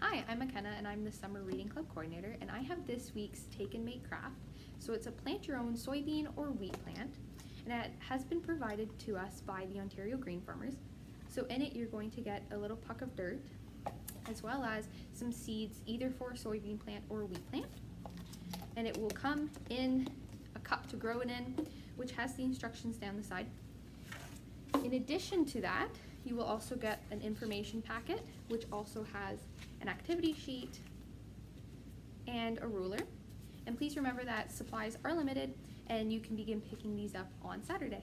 Hi, I'm McKenna and I'm the Summer Reading Club Coordinator and I have this week's Take and Make craft. So it's a plant your own soybean or wheat plant and it has been provided to us by the Ontario Grain Farmers. So in it you're going to get a little puck of dirt as well as some seeds either for a soybean plant or a wheat plant. And it will come in a cup to grow it in which has the instructions down the side. In addition to that, you will also get an information packet, which also has an activity sheet and a ruler. And please remember that supplies are limited and you can begin picking these up on Saturday.